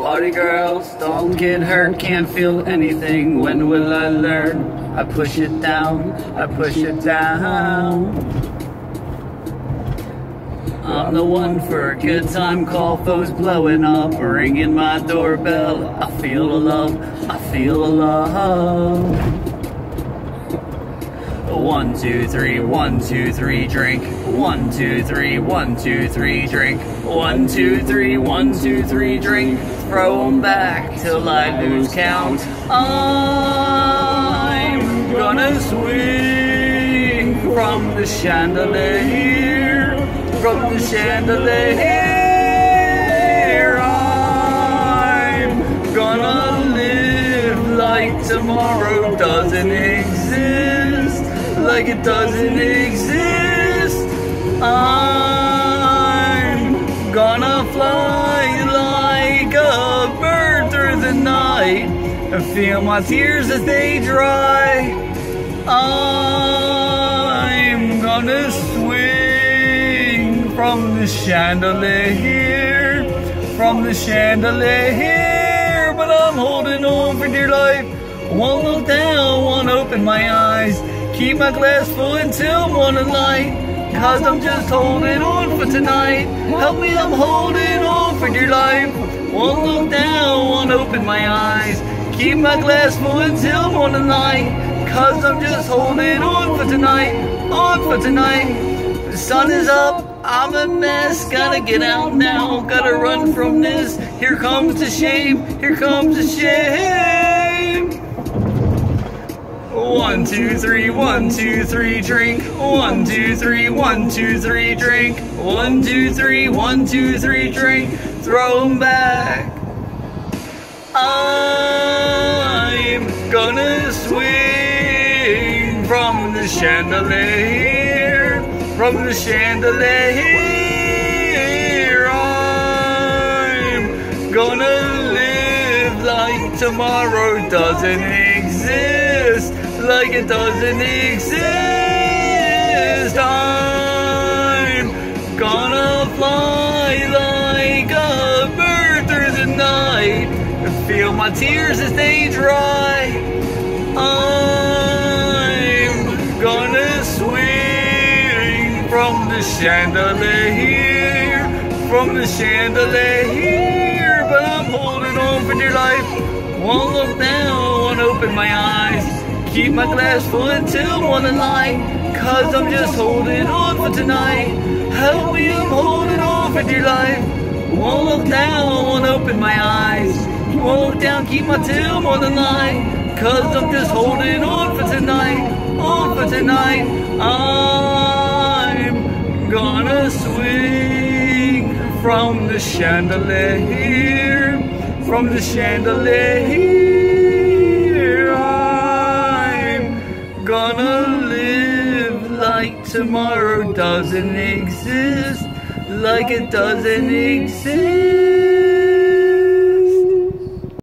Party girls, don't get hurt, can't feel anything. When will I learn? I push it down, I push it down. I'm the one for a good time call, phone's blowing up, ringing my doorbell. I feel the love, I feel the love. One, two, three, one, two, three, drink. One, two, three, one, two, three, drink. One, two, three, one, two, three, drink. Throw 'em back till I lose count. I'm gonna swing from the chandelier, from the chandelier. I'm gonna live like tomorrow doesn't exist, like it doesn't exist. I'm gonna fly like a bird through the night and feel my tears as they dry. I'm gonna swing from the chandelier, from the chandelier, but I'm holding on for dear life. Won't look down, won't open my eyes. Keep my glass full until morning light. Cause I'm just holding on for tonight. Help me, I'm holding on for dear life. Won't look down, won't open my eyes. Keep my glass full until morning light. Cause I'm just holding on for tonight. On for tonight. The sun is up. I'm a mess, gotta get out now, gotta run from this. Here comes the shame, here comes the shame. One, two, three, one, two, three, drink. One, two, three, one, two, three, drink. One, two, three, one, two, three, drink. Throw 'em back. I'm gonna swing from the chandelier, from the chandelier. I'm gonna live like tomorrow doesn't exist, like it doesn't exist. I'm gonna fly like a bird through the night feel my tears as they dry. I'm gonna swing from the chandelier, from the chandelier, but I'm holding on for dear life. Won't look down, won't open my eyes. Keep my glass full until morning light, cause I'm just holding on for tonight. Help me, I'm holding on for dear life. Won't look down, won't open my eyes. Won't look down, keep my till morning light, cause I'm just holding on for tonight. On for tonight. I'm gonna swing from the chandelier, from the chandelier. Tomorrow doesn't exist, like it doesn't exist.